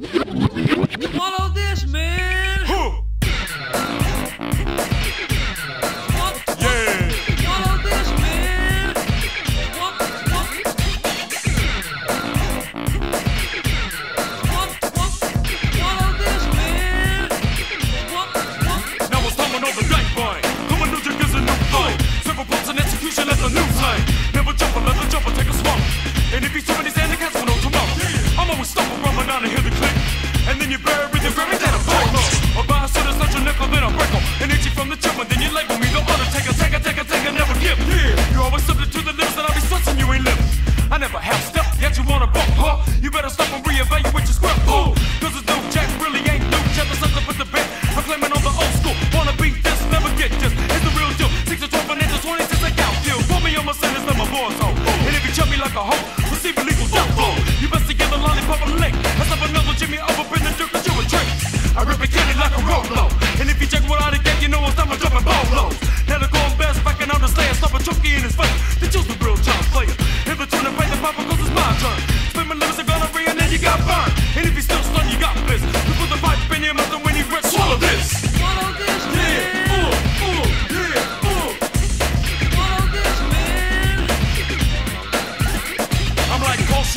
Yeah. Oh. And if you jump me like a hoe, receive a legal death blow. You best to get the lollipop and lick.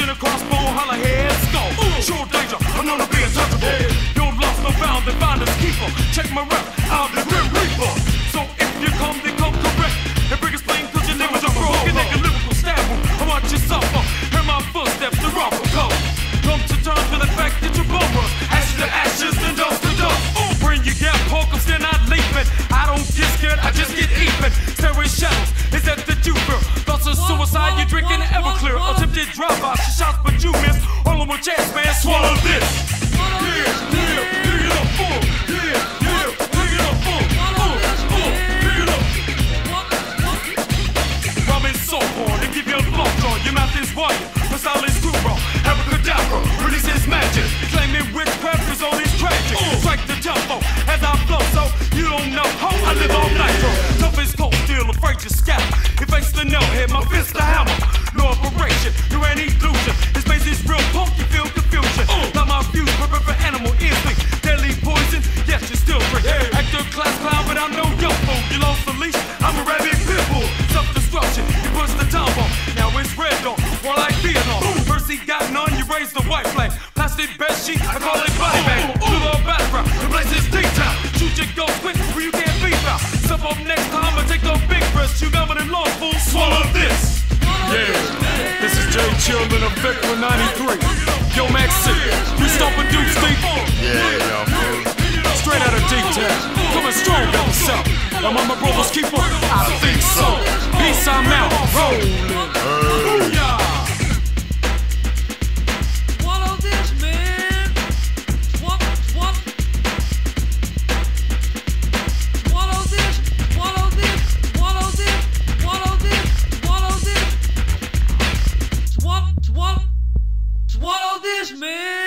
Shoot across bone, holler head, skull. Sure danger, I'm gonna be untouchable. You're lost no found and finders us keeper. Check my rep, I'll be him a chance, man. Swallow this. Children of Vic for 93. Yo, Maxi, you stomping dudes deep. Yeah, yo, yeah, Straight out of D Town, Coming strong down the south. Am I my brother's keeper? I think so. Peace, I'm out. Rolling. Hey. Booyah. man.